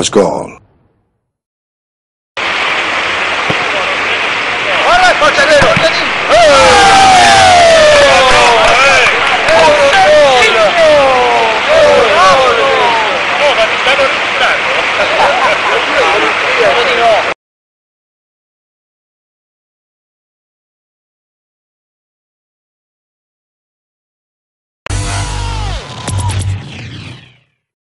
was gone.